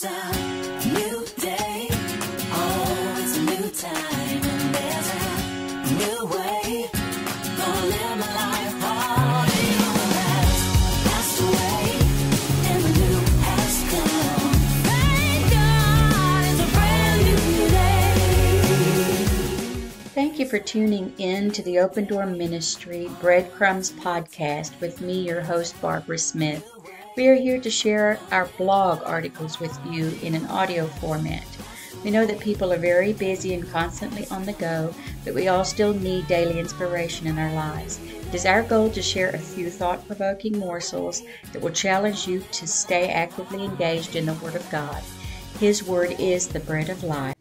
It's a new day. Oh, it's a new new way. Thank a new you for tuning in to the Open Door Ministry Breadcrumbs podcast with me, your host, Barbara Smith. We are here to share our blog articles with you in an audio format. We know that people are very busy and constantly on the go, but we all still need daily inspiration in our lives. It is our goal to share a few thought provoking morsels that will challenge you to stay actively engaged in the Word of God. His Word is the bread of life.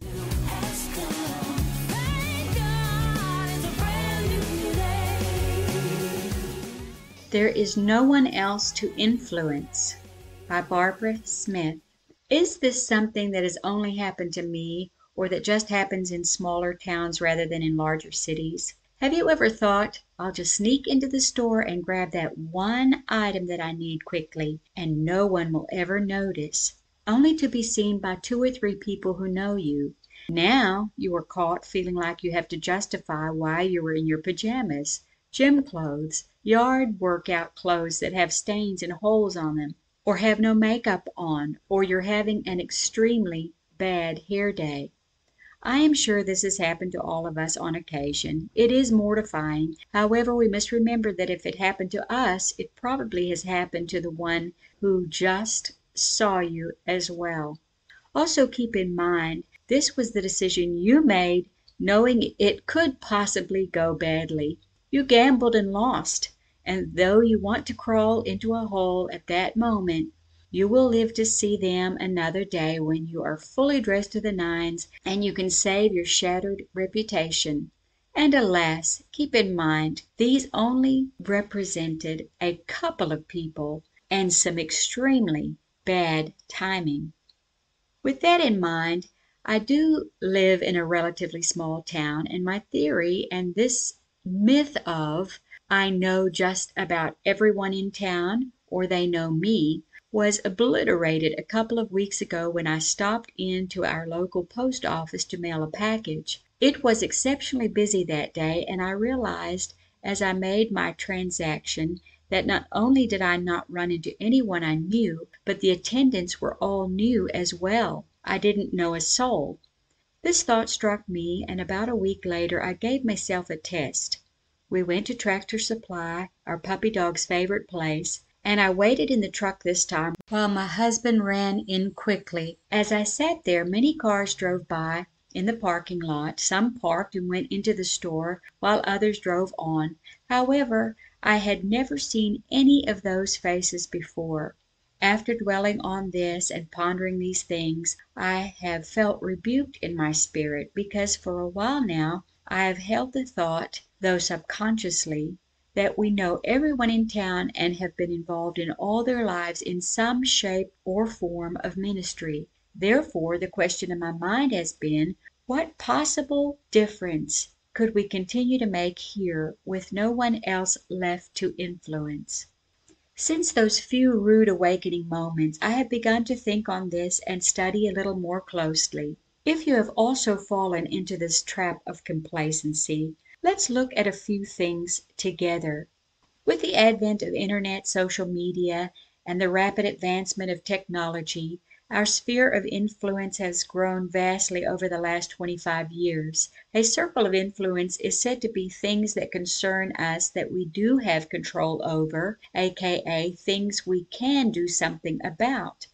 There is no one else to influence by Barbara Smith. Is this something that has only happened to me or that just happens in smaller towns rather than in larger cities? Have you ever thought, I'll just sneak into the store and grab that one item that I need quickly and no one will ever notice, only to be seen by two or three people who know you? Now you are caught feeling like you have to justify why you were in your pajamas gym clothes, yard workout clothes that have stains and holes on them, or have no makeup on, or you're having an extremely bad hair day. I am sure this has happened to all of us on occasion. It is mortifying. However, we must remember that if it happened to us, it probably has happened to the one who just saw you as well. Also, keep in mind this was the decision you made knowing it could possibly go badly. You gambled and lost, and though you want to crawl into a hole at that moment, you will live to see them another day when you are fully dressed to the nines and you can save your shattered reputation. And alas, keep in mind, these only represented a couple of people and some extremely bad timing. With that in mind, I do live in a relatively small town, and my theory and this myth of I know just about everyone in town, or they know me, was obliterated a couple of weeks ago when I stopped in to our local post office to mail a package. It was exceptionally busy that day, and I realized as I made my transaction that not only did I not run into anyone I knew, but the attendants were all new as well. I didn't know a soul. This thought struck me, and about a week later I gave myself a test. We went to Tractor Supply, our puppy dog's favorite place, and I waited in the truck this time while my husband ran in quickly. As I sat there, many cars drove by in the parking lot. Some parked and went into the store, while others drove on. However, I had never seen any of those faces before. After dwelling on this and pondering these things, I have felt rebuked in my spirit, because for a while now I have held the thought, though subconsciously, that we know everyone in town and have been involved in all their lives in some shape or form of ministry. Therefore, the question in my mind has been, what possible difference could we continue to make here with no one else left to influence? Since those few rude awakening moments, I have begun to think on this and study a little more closely. If you have also fallen into this trap of complacency, let's look at a few things together. With the advent of internet, social media, and the rapid advancement of technology, our sphere of influence has grown vastly over the last 25 years. A circle of influence is said to be things that concern us that we do have control over, aka things we can do something about.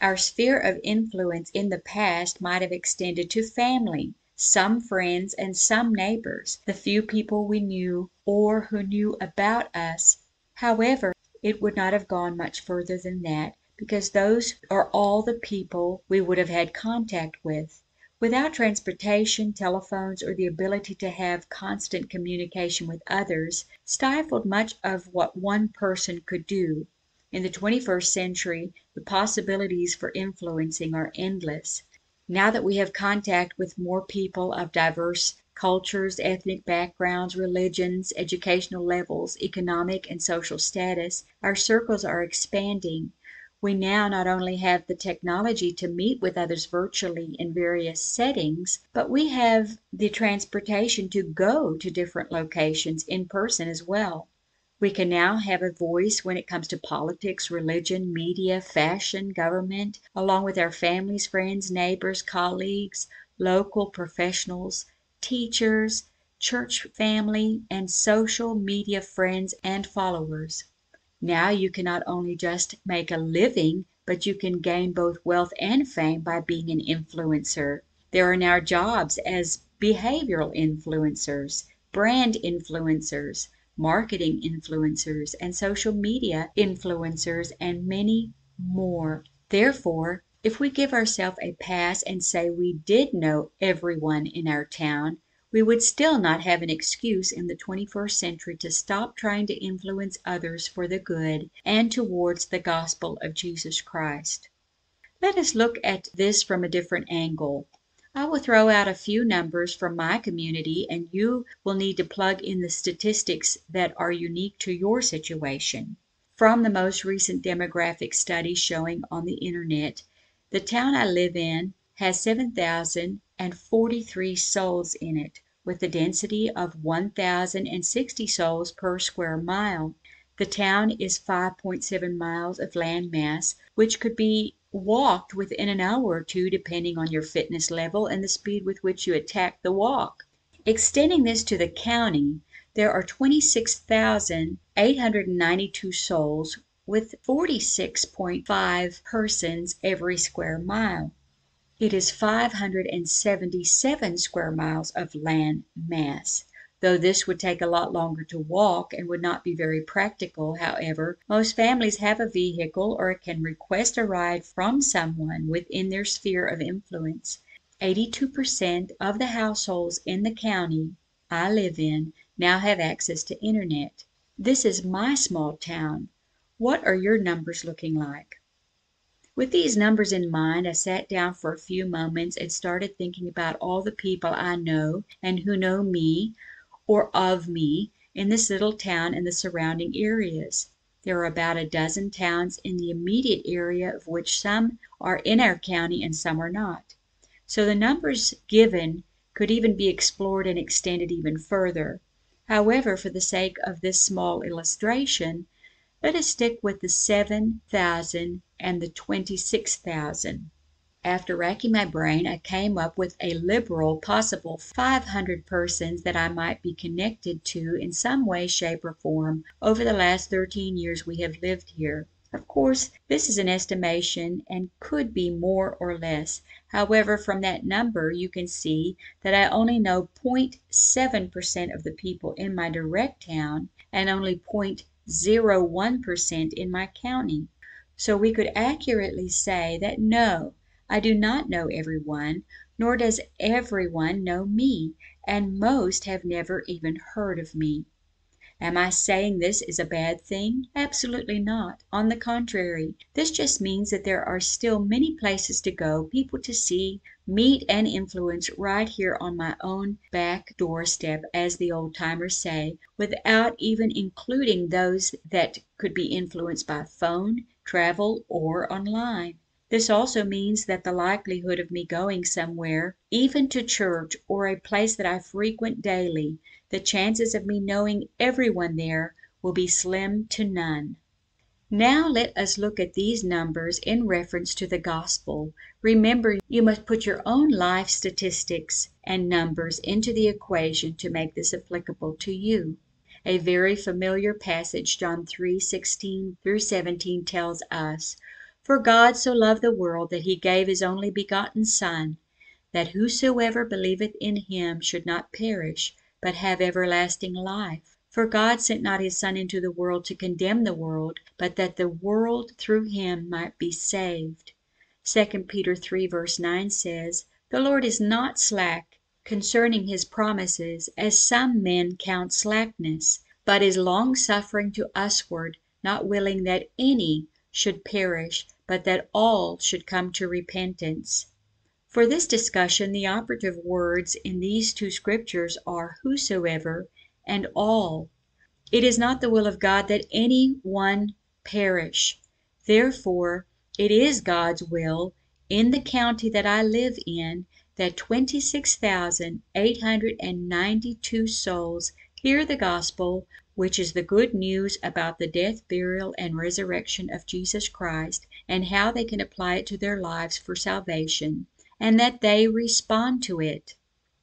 Our sphere of influence in the past might have extended to family, some friends, and some neighbors, the few people we knew or who knew about us. However, it would not have gone much further than that, because those are all the people we would have had contact with. Without transportation, telephones, or the ability to have constant communication with others, stifled much of what one person could do. In the 21st century the possibilities for influencing are endless. Now that we have contact with more people of diverse cultures, ethnic backgrounds, religions, educational levels, economic and social status, our circles are expanding. We now not only have the technology to meet with others virtually in various settings, but we have the transportation to go to different locations in person as well. We can now have a voice when it comes to politics, religion, media, fashion, government, along with our families, friends, neighbors, colleagues, local professionals, teachers, church family, and social media friends and followers. Now you can not only just make a living, but you can gain both wealth and fame by being an influencer. There are now jobs as behavioral influencers, brand influencers, marketing influencers, and social media influencers, and many more. Therefore, if we give ourselves a pass and say we did know everyone in our town, we would still not have an excuse in the 21st century to stop trying to influence others for the good and towards the gospel of Jesus Christ. Let us look at this from a different angle. I will throw out a few numbers from my community and you will need to plug in the statistics that are unique to your situation. From the most recent demographic study showing on the internet, the town I live in has 7,043 souls in it, with a density of 1,060 souls per square mile. The town is 5.7 miles of land mass, which could be walked within an hour or two, depending on your fitness level and the speed with which you attack the walk. Extending this to the county, there are 26,892 souls with 46.5 persons every square mile. It is 577 square miles of land mass. Though this would take a lot longer to walk and would not be very practical, however, most families have a vehicle or can request a ride from someone within their sphere of influence. 82% of the households in the county I live in now have access to internet. This is my small town. What are your numbers looking like? With these numbers in mind, I sat down for a few moments and started thinking about all the people I know and who know me or of me in this little town and the surrounding areas. There are about a dozen towns in the immediate area of which some are in our county and some are not. So the numbers given could even be explored and extended even further. However, for the sake of this small illustration, let us stick with the seven thousand and the twenty six thousand. After racking my brain, I came up with a liberal possible 500 persons that I might be connected to in some way, shape, or form over the last 13 years we have lived here. Of course, this is an estimation and could be more or less. However, from that number you can see that I only know 0.7 per cent of the people in my direct town and only 0.01 per cent in my county. So we could accurately say that no, I do not know everyone, nor does everyone know me, and most have never even heard of me. Am I saying this is a bad thing? Absolutely not. On the contrary, this just means that there are still many places to go, people to see, meet, and influence right here on my own back doorstep, as the old timers say, without even including those that could be influenced by phone, travel, or online. This also means that the likelihood of me going somewhere, even to church or a place that I frequent daily, the chances of me knowing everyone there will be slim to none. Now let us look at these numbers in reference to the gospel. Remember, you must put your own life statistics and numbers into the equation to make this applicable to you. A very familiar passage, John 3:16 through 17 tells us, "For God so loved the world that he gave his only begotten Son, that whosoever believeth in him should not perish, but have everlasting life. For God sent not his Son into the world to condemn the world, but that the world through him might be saved." 2 Peter 3 verse 9 says, "The Lord is not slack concerning his promises, as some men count slackness, but is longsuffering to usward, not willing that any should perish, but that all should come to repentance." For this discussion the operative words in these two scriptures are "whosoever" and "all." It is not the will of God that any one perish. Therefore It is God's will, in the county that I live in, that 26,892 souls hear the gospel, which is the good news about the death, burial, and resurrection of Jesus Christ, and how they can apply it to their lives for salvation, and that they respond to it.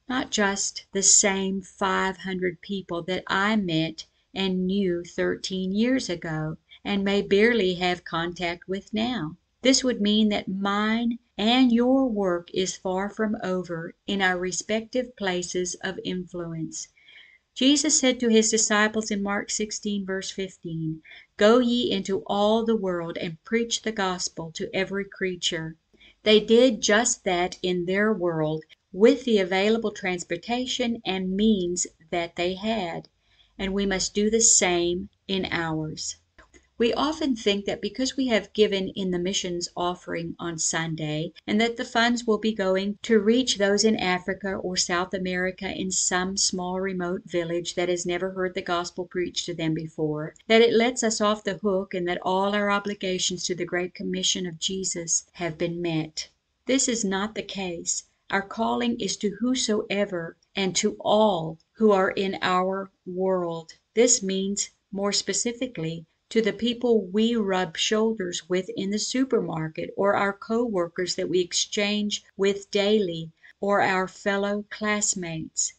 Not just the same 500 people that I met and knew thirteen years ago, and may barely have contact with now. This would mean that mine and your work is far from over in our respective places of influence. Jesus said to his disciples in Mark 16, verse 15, Go ye into all the world and preach the gospel to every creature. They did just that in their world with the available transportation and means that they had, and we must do the same in ours. We often think that because we have given in the missions offering on Sunday, and that the funds will be going to reach those in Africa or South America in some small remote village that has never heard the gospel preached to them before, that it lets us off the hook and that all our obligations to the great commission of Jesus have been met. This is not the case. Our calling is to whosoever and to all who are in our world. This means, more specifically, to the people we rub shoulders with in the supermarket, or our co workers that we exchange with daily, or our fellow classmates.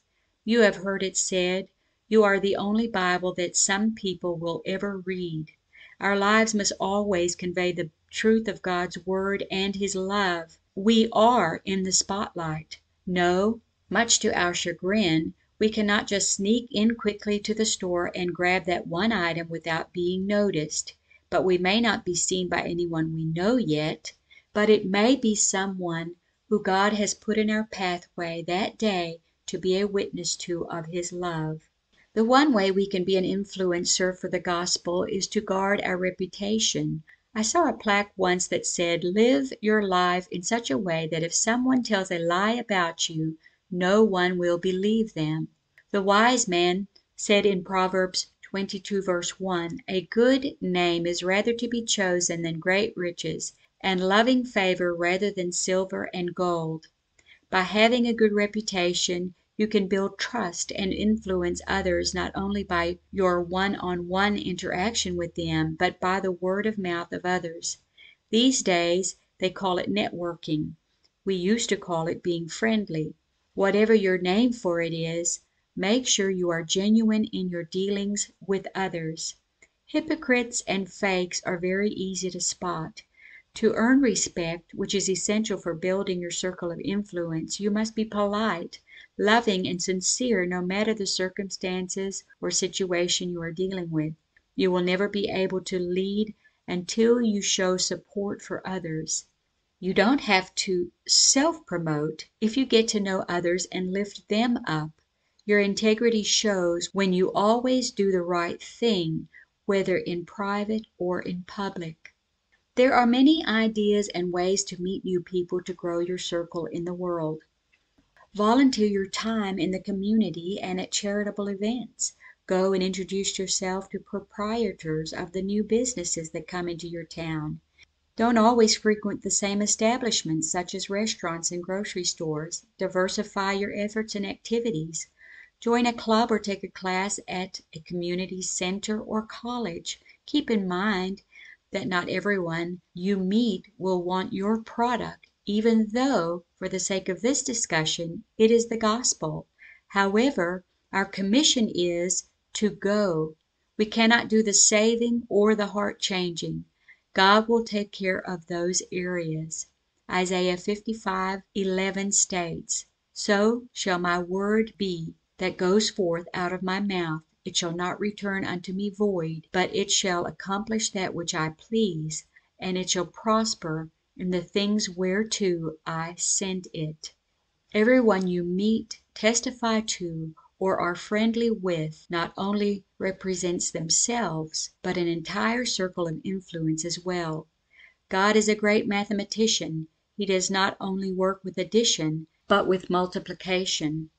You have heard it said, You are the only Bible that some people will ever read. Our lives must always convey the truth of God's Word and His love. We are in the spotlight. No, much to our chagrin, we cannot just sneak in quickly to the store and grab that one item without being noticed. But we may not be seen by anyone we know yet, but it may be someone who God has put in our pathway that day to be a witness to of His love. The one way we can be an influencer for the gospel is to guard our reputation. I saw a plaque once that said, Live your life in such a way that if someone tells a lie about you, no one will believe them. The wise man said in Proverbs 22 verse 1, A good name is rather to be chosen than great riches, and loving favor rather than silver and gold. By having a good reputation, you can build trust and influence others not only by your one on one interaction with them, but by the word of mouth of others. These days they call it networking. We used to call it being friendly. Whatever your name for it is, make sure you are genuine in your dealings with others. Hypocrites and fakes are very easy to spot. To earn respect, which is essential for building your circle of influence, you must be polite, loving, and sincere no matter the circumstances or situation you are dealing with. You will never be able to lead until you show support for others. You don't have to self promote if you get to know others and lift them up. Your integrity shows when you always do the right thing, whether in private or in public. There are many ideas and ways to meet new people to grow your circle in the world. Volunteer your time in the community and at charitable events. Go and introduce yourself to proprietors of the new businesses that come into your town. Don't always frequent the same establishments, such as restaurants and grocery stores. Diversify your efforts and activities. Join a club or take a class at a community center or college. Keep in mind that not everyone you meet will want your product, even though, for the sake of this discussion, it is the gospel. However, our commission is to go. We cannot do the saving or the heart changing. God will take care of those areas. Isaiah 55 11 states, So shall my word be that goes forth out of my mouth. It shall not return unto me void, but it shall accomplish that which I please, and it shall prosper in the things whereto I send it. Everyone you meet, testify to, or are friendly with not only represents themselves, but an entire circle of influence as well. God is a great mathematician. He does not only work with addition, but with multiplication.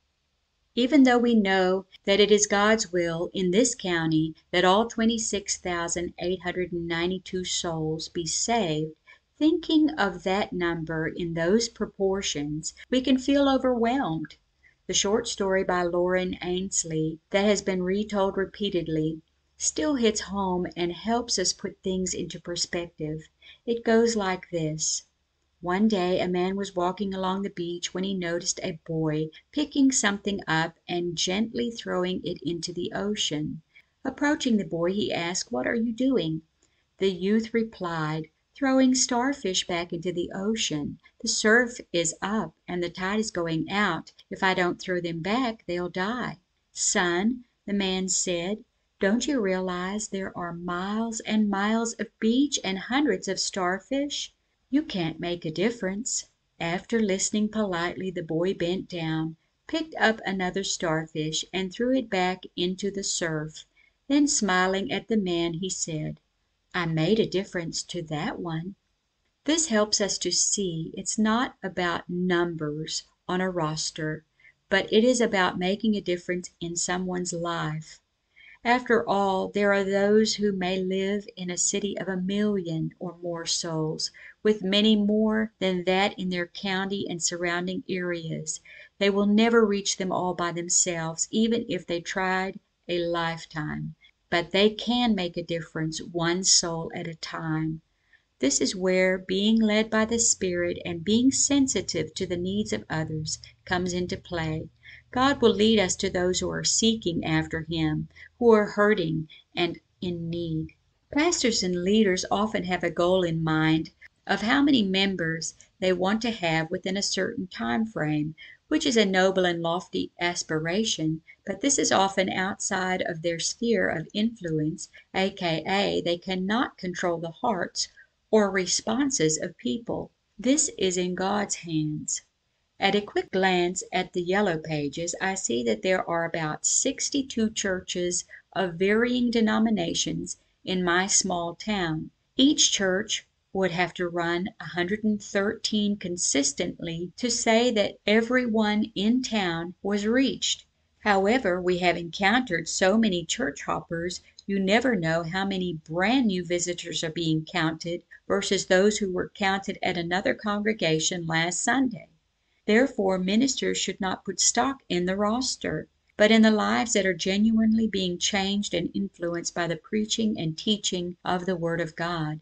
Even though we know that it is God's will in this county that all 26,892 souls be saved, Thinking of that number in those proportions, we can feel overwhelmed. The short story by Loren Eiseley, that has been retold repeatedly, still hits home and helps us put things into perspective. It goes like this. One day a man was walking along the beach when he noticed a boy picking something up and gently throwing it into the ocean. Approaching the boy, he asked, "What are you doing?" The youth replied, "Throwing starfish back into the ocean. The surf is up and the tide is going out. If I don't throw them back they'll die." "Son," the man said, "don't you realize there are miles and miles of beach and hundreds of starfish? You can't make a difference." After listening politely the boy bent down, picked up another starfish and threw it back into the surf. Then smiling at the man he said, "I made a difference to that one." This helps us to see it's not about numbers on a roster, but it is about making a difference in someone's life. After all, there are those who may live in a city of a million or more souls, with many more than that in their county and surrounding areas. They will never reach them all by themselves, even if they tried a lifetime. But they can make a difference one soul at a time. This is where being led by the Spirit and being sensitive to the needs of others comes into play. God will lead us to those who are seeking after Him, who are hurting and in need. Pastors and leaders often have a goal in mind of how many members they want to have within a certain time frame, which is a noble and lofty aspiration, but this is often outside of their sphere of influence, aka they cannot control the hearts or responses of people. This is in God's hands. At a quick glance at the Yellow Pages I see that there are about sixty two churches of varying denominations in my small town. Each church would have to run 113 consistently to say that every one in town was reached. However, we have encountered so many church hoppers you never know how many brand new visitors are being counted versus those who were counted at another congregation last Sunday. Therefore, ministers should not put stock in the roster, but in the lives that are genuinely being changed and influenced by the preaching and teaching of the Word of God.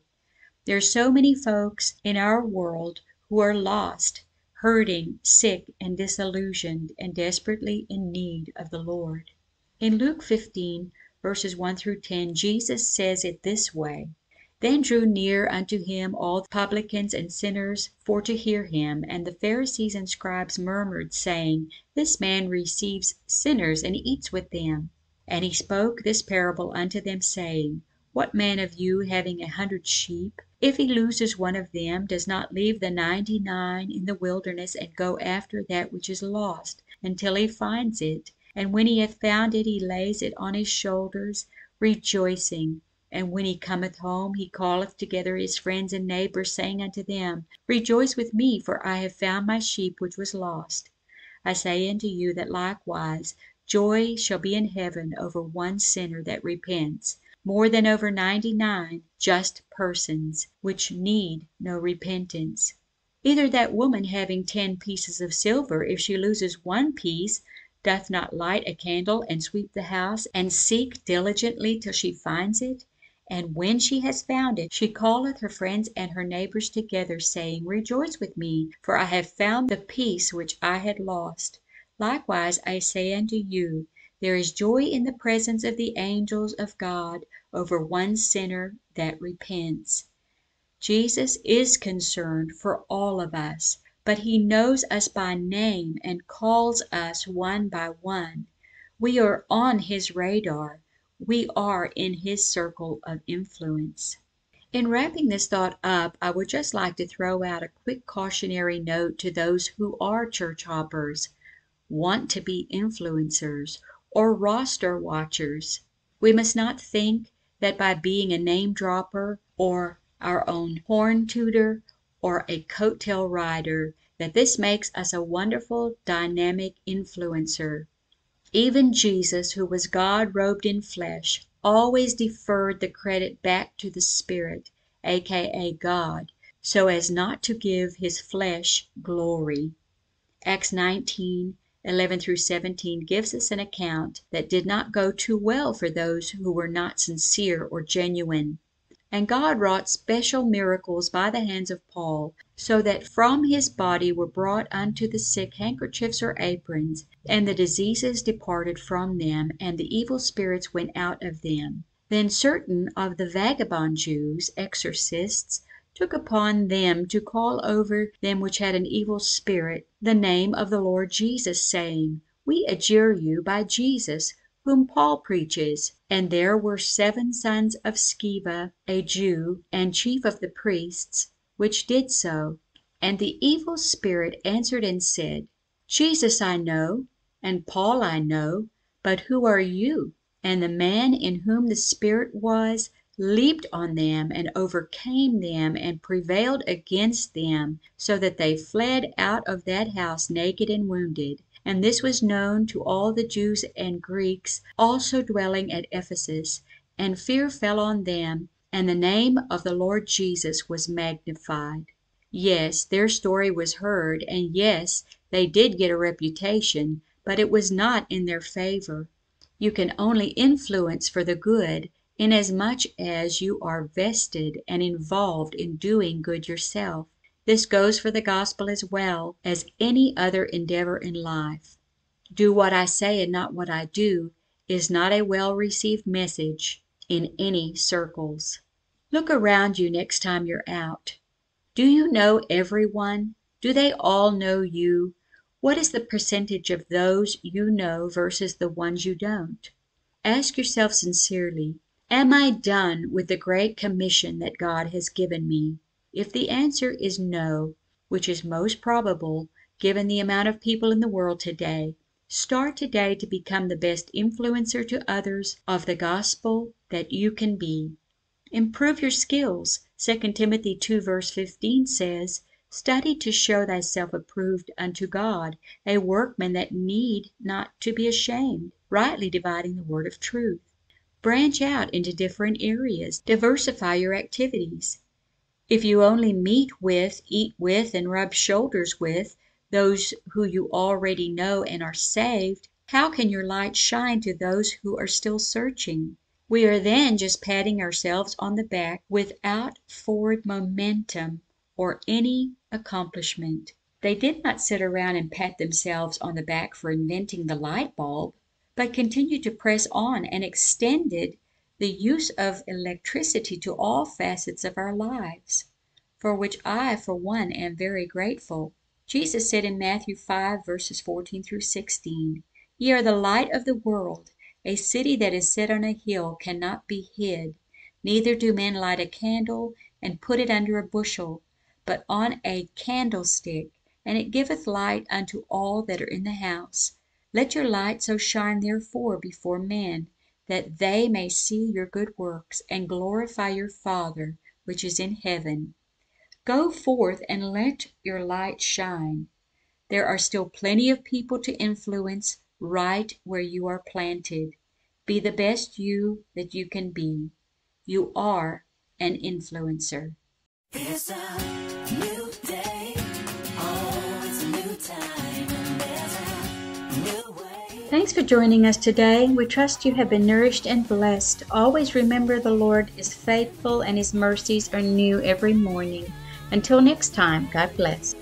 There are so many folks in our world who are lost, hurting, sick, and disillusioned, and desperately in need of the Lord. In Luke 15, verses 1 through 10, Jesus says it this way Then drew near unto him all the publicans and sinners for to hear him. And the Pharisees and scribes murmured, saying, This man receives sinners and eats with them. And he spoke this parable unto them, saying, What man of you, having a hundred sheep, if he loses one of them, does not leave the ninety nine in the wilderness and go after that which is lost, until he finds it? And when he hath found it, he lays it on his shoulders, rejoicing. And when he cometh home, he calleth together his friends and neighbors, saying unto them, Rejoice with me, for I have found my sheep which was lost. I say unto you that likewise joy shall be in heaven over one sinner that repents, more than over ninety nine just persons, which need no repentance. Either that woman having ten pieces of silver, if she loses one piece, doth not light a candle and sweep the house, and seek diligently till she finds it? And when she has found it, she calleth her friends and her neighbors together, saying, Rejoice with me, for I have found the piece which I had lost. Likewise I say unto you, there is joy in the presence of the angels of God over one sinner that repents. Jesus is concerned for all of us, but he knows us by name and calls us one by one. We are on his radar. We are in his circle of influence. In wrapping this thought up, I would just like to throw out a quick cautionary note to those who are church hoppers, want to be influencers, or roster watchers. We must not think that by being a name dropper, or our own horn tooter, or a coat tail rider, that this makes us a wonderful dynamic influencer. Even Jesus, who was God robed in flesh, always deferred the credit back to the Spirit, aka God, so as not to give his flesh glory. Acts 19 11 through 17 gives us an account that did not go too well for those who were not sincere or genuine. And God wrought special miracles by the hands of Paul, so that from his body were brought unto the sick handkerchiefs or aprons, and the diseases departed from them, and the evil spirits went out of them. Then certain of the vagabond Jews, exorcists, took upon them to call over them which had an evil spirit the name of the Lord Jesus, saying, We adjure you by Jesus whom Paul preaches. And there were seven sons of Sceva, a Jew, and chief of the priests, which did so. And the evil spirit answered and said, Jesus I know, and Paul I know, but who are you? And the man in whom the spirit was leaped on them and overcame them and prevailed against them, so that they fled out of that house naked and wounded. And this was known to all the Jews and Greeks also dwelling at Ephesus, and fear fell on them, and the name of the Lord Jesus was magnified. Yes, their story was heard, and yes, they did get a reputation, but it was not in their favor. You can only influence for the good inasmuch as you are vested and involved in doing good yourself. This goes for the gospel as well as any other endeavor in life. Do what I say and not what I do is not a well received message in any circles. Look around you next time you're out. Do you know everyone? Do they all know you? What is the percentage of those you know versus the ones you don't? Ask yourself sincerely, Am I done with the great commission that God has given me? If the answer is no, which is most probable given the amount of people in the world today, start today to become the best influencer to others of the gospel that you can be. Improve your skills. 2 Timothy 2 verse 15 says, Study to show thyself approved unto God, a workman that need not to be ashamed, rightly dividing the word of truth. Branch out into different areas. Diversify your activities. If you only meet with, eat with, and rub shoulders with those who you already know and are saved, how can your light shine to those who are still searching? We are then just patting ourselves on the back without forward momentum or any accomplishment. They did not sit around and pat themselves on the back for inventing the light bulb, but continued to press on and extended the use of electricity to all facets of our lives, for which I, for one, am very grateful. Jesus said in Matthew 5, verses 14 through 16, Ye are the light of the world. A city that is set on a hill cannot be hid. Neither do men light a candle and put it under a bushel, but on a candlestick, and it giveth light unto all that are in the house. Let your light so shine therefore before men that they may see your good works and glorify your Father which is in heaven. Go forth and let your light shine. There are still plenty of people to influence right where you are planted. Be the best you that you can be. You are an influencer. Thanks for joining us today. We trust you have been nourished and blessed. Always remember the Lord is faithful and his mercies are new every morning. Until next time, God bless.